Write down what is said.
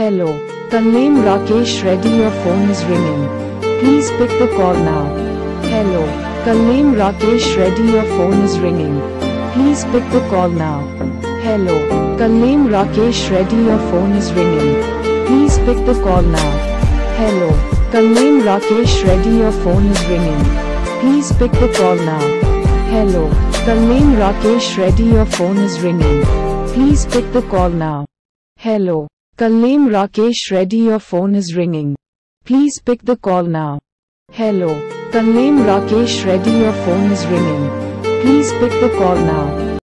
Hello. Kallem Rakesh Reddy your phone is ringing. Please pick the call now. Hello. Kallem Rakesh Reddy your phone is ringing. Please pick the call now. Hello. Kallem Rakesh Reddy your phone is ringing. Please pick the call now. Hello. Kallem Rakesh Reddy your phone is ringing. Please pick the call now. Hello. Kallem Rakesh Reddy your phone is ringing. Please pick the call now. Hello. Kallem Rakesh Reddy your phone is ringing. Please pick the call now. Hello. Kallem Rakesh Reddy your phone is ringing. Please pick the call now.